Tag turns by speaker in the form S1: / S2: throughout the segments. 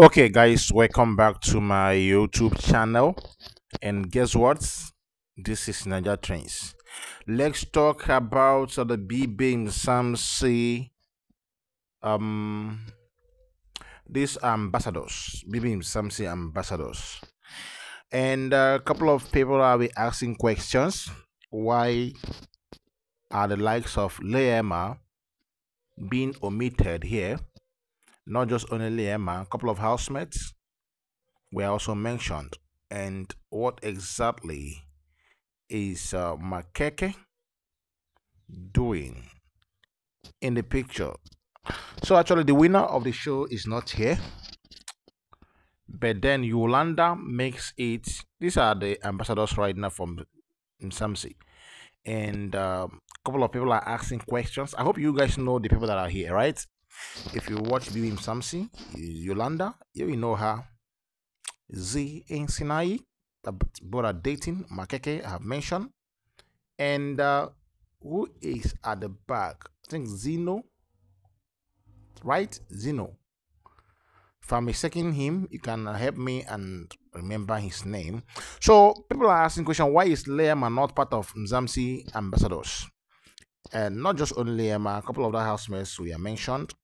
S1: Okay, guys, welcome back to my YouTube channel. And guess what? This is Naija Trends. Let's talk about uh, the BBMzansi. Um, these ambassadors, BBMzansi ambassadors, and a couple of people are be asking questions. Why are the likes of Liema being omitted here? Not just only Emma, a couple of housemates were also mentioned. And what exactly is uh, Makeke doing in the picture? So actually, the winner of the show is not here. But then Yolanda makes it. These are the ambassadors right now from Mzansi. And uh, a couple of people are asking questions. I hope you guys know the people that are here, right? If you watch BBMzansi, Yolanda, you will know her. Zee in Sinaye, are dating, Makeke, I have mentioned. And uh, who is at the back? I think Zeno, right? Zeno. If I'm mistaking him, you can help me and remember his name. So people are asking question, why is Liema not part of Mzansi ambassadors? And not just only Liema, a couple of the housemates we are mentioned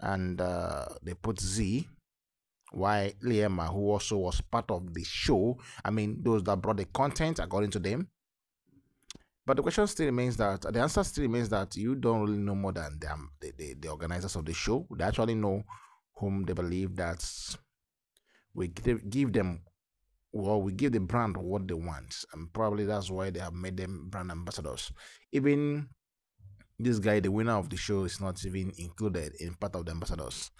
S1: and uh, they put Zee. Why Liema, who also was part of the show, I mean, those that brought the content according to them. But the question still remains that the answer still remains that you don't really know more than them, the, the, the organizers of the show. They actually know whom they believe that we give them well, we give the brand what they want, and probably that's why they have made them brand ambassadors. Even this guy, the winner of the show, is not even included in part of the ambassadors.